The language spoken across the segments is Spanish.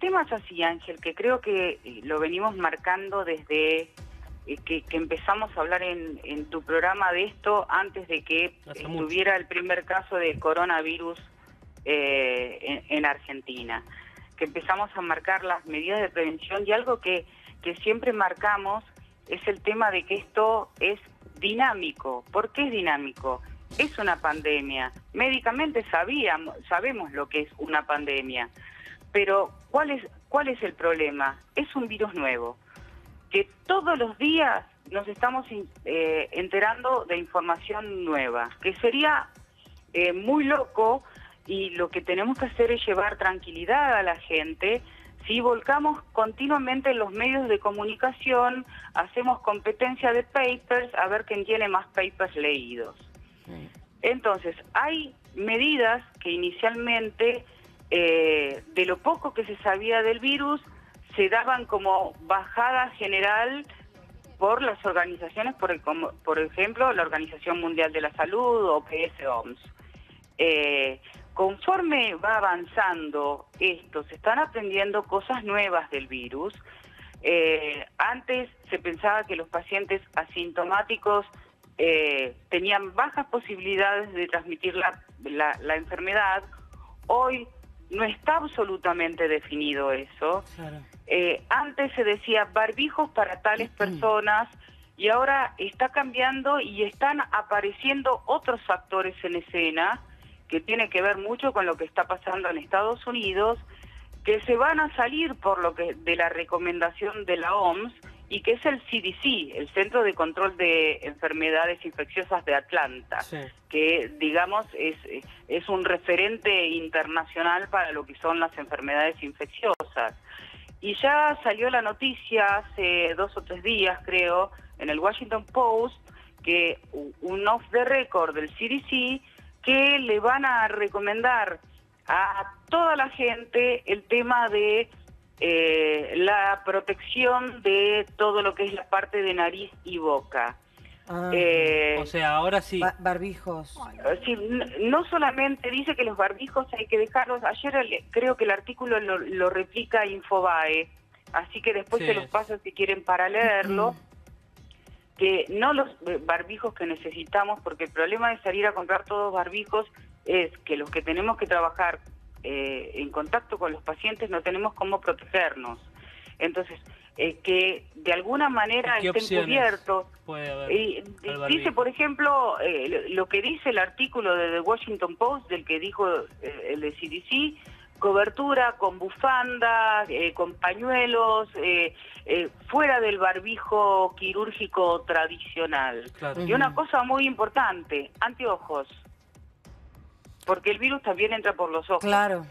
tema es así, Ángel, que creo que eh, lo venimos marcando desde eh, que, que empezamos a hablar en, en tu programa de esto antes de que Hace mucho. estuviera el primer caso de coronavirus eh, en, en Argentina. Que empezamos a marcar las medidas de prevención y algo que, que siempre marcamos es el tema de que esto es dinámico. ¿Por qué es dinámico? Es una pandemia. Médicamente sabíamos, sabemos lo que es una pandemia. Pero ¿cuál es, ¿cuál es el problema? Es un virus nuevo. Que todos los días nos estamos eh, enterando de información nueva. Que sería eh, muy loco y lo que tenemos que hacer es llevar tranquilidad a la gente. Si volcamos continuamente en los medios de comunicación, hacemos competencia de papers a ver quién tiene más papers leídos. Entonces, hay medidas que inicialmente, eh, de lo poco que se sabía del virus, se daban como bajada general por las organizaciones, por, el- por ejemplo, la Organización Mundial de la Salud, OPS, OMS. Eh, conforme va avanzando esto, se están aprendiendo cosas nuevas del virus. Eh, antes se pensaba que los pacientes asintomáticos tenían bajas posibilidades de transmitir la, la- la enfermedad. Hoy no está absolutamente definido eso. Claro. Eh, antes se decía barbijos para tales personas y ahora está cambiando y están apareciendo otros factores en escena que tiene que ver mucho con lo que está pasando en Estados Unidos, que se van a salir por lo que de la recomendación de la OMS y que es el CDC, el Centro de Control de Enfermedades Infecciosas de Atlanta Sí. que digamos es, es un referente internacional para lo que son las enfermedades infecciosas. Y ya salió la noticia hace dos o tres días, creo, en el Washington Post, que un off the record del CDC, que le van a recomendar a toda la gente el tema de eh, la protección de todo lo que es la parte de nariz y boca. Ah, Eh, O sea, ahora sí. ba- barbijos. Sí, n- no solamente dice que los barbijos hay que dejarlos, ayer el- creo que el artículo lo, lo replica Infobae, así que después Sí. se los paso si quieren para leerlo, que no los eh, barbijos que necesitamos, porque el problema de salir a comprar todos barbijos es que los que tenemos que trabajar eh, en contacto con los pacientes no tenemos cómo protegernos. Entonces, eh, que de alguna manera ¿Qué estén cubiertos. puede haber? Y al dice, por ejemplo, eh, lo- que dice el artículo de The Washington Post, del que dijo eh, el de CDC, cobertura con bufanda, eh, con pañuelos, eh, eh, fuera del barbijo quirúrgico tradicional. Claro. Y una cosa muy importante, anteojos, porque el virus también entra por los ojos. Claro,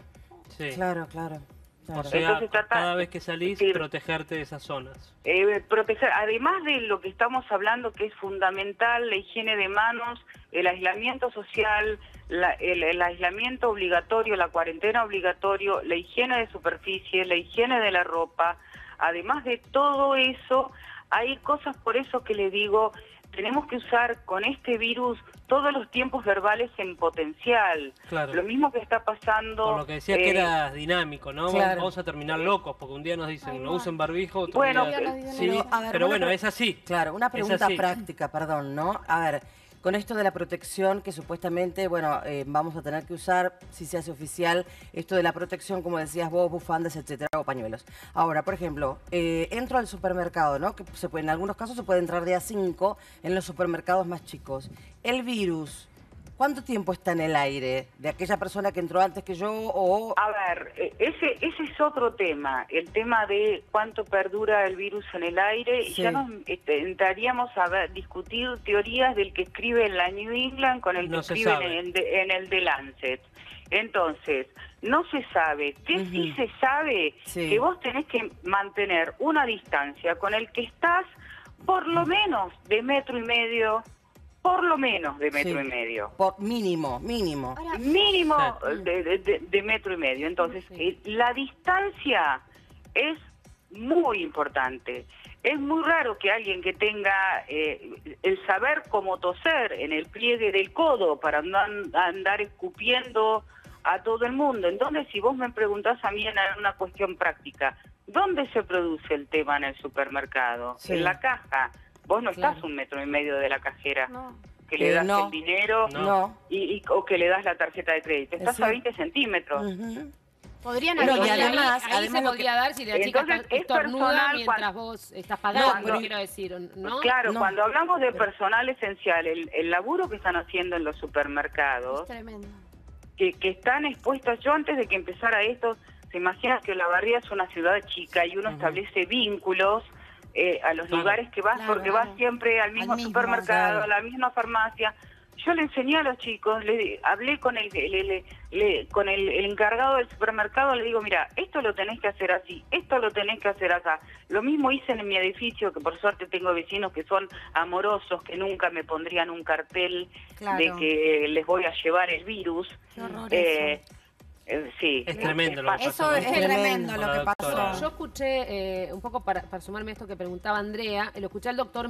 Sí. claro, claro. claro. O sea, Entonces trata- cada vez que salís, Sí. protegerte de esas zonas. Eh, proteger, además de lo que estamos hablando que es fundamental, la higiene de manos, el aislamiento social, la- el, el aislamiento obligatorio, la cuarentena obligatorio, la higiene de superficie, la higiene de la ropa, además de todo eso, hay cosas por eso que le digo, tenemos que usar con este virus todos los tiempos verbales en potencial. Claro. Lo mismo que está pasando... Por lo que decía que eh, era dinámico, ¿no? Claro. Vamos a terminar locos, porque un día nos dicen Ay, no usen barbijo, otro Bueno, día- pero- sí, Pero, ver, pero bueno, es así. Claro, una pregunta práctica, perdón, ¿no? A ver, con esto de la protección que supuestamente, bueno, eh, vamos a tener que usar, si se hace oficial, esto de la protección, como decías vos, bufandas, etcétera, o pañuelos. Ahora, por ejemplo, eh, entro al supermercado, ¿no? Que se puede, en algunos casos se puede entrar de a 5 en los supermercados más chicos. El virus, ¿cuánto tiempo está en el aire de aquella persona que entró antes que yo o... A ver, eh, ese, ese es otro tema, el tema de cuánto perdura el virus en el aire, y ya nos este, entraríamos a ver, discutir teorías del que escribe en la New England con el que No escribe en el, de, en el de Lancet. Entonces, no se sabe, que sí se sabe Sí. que vos tenés que mantener una distancia con el que estás por lo menos de metro y medio, por lo menos de metro Sí. y medio Por mínimo, mínimo. Ahora, mínimo de, de- metro y medio. Entonces, Sí. eh, la distancia es muy importante. Es muy raro que alguien que tenga eh, el saber cómo toser en el pliegue del codo para no an- andar escupiendo a todo el mundo. Entonces, si vos me preguntás a mí en una cuestión práctica, ¿dónde se produce el tema en el supermercado? Sí. En la caja. Vos no Claro. estás un metro y medio de la cajera. No. Que le Eh, das no. el dinero No. Y, y- o que le das la tarjeta de crédito. Es Estás a. 20 centímetros. Ujú. Podrían Bueno, haber- y ahí- además- ahí, además se podría dar si la chica Entonces, está es estornuda personal mientras cuando- vos estás pagando, No, pero- quiero decir, ¿no? Claro, No. cuando hablamos de personal esencial, el, el laburo que están haciendo en los Es supermercados, tremendo. que, que están expuestas, yo antes de que empezara esto, se imagina que La Barría es una ciudad chica y uno establece vínculos eh, a los Claro. lugares que vas, Claro, porque vas siempre al mismo mismo, supermercado, a la misma farmacia. Yo le enseñé a los chicos, le hablé con el, le- le- le- con el, el encargado del supermercado, le digo, mira, esto lo tenés que hacer así, esto lo tenés que hacer acá. Lo mismo hice en mi edificio, que por suerte tengo vecinos que son amorosos, que nunca me pondrían un cartel Claro. de que les voy a llevar el virus. Qué Eh, sí. Es tremendo lo que pasa. Eso es Tremendo. tremendo lo que pasó. Yo escuché, eh, un poco para, para sumarme a esto que preguntaba Andrea, lo escuché al doctor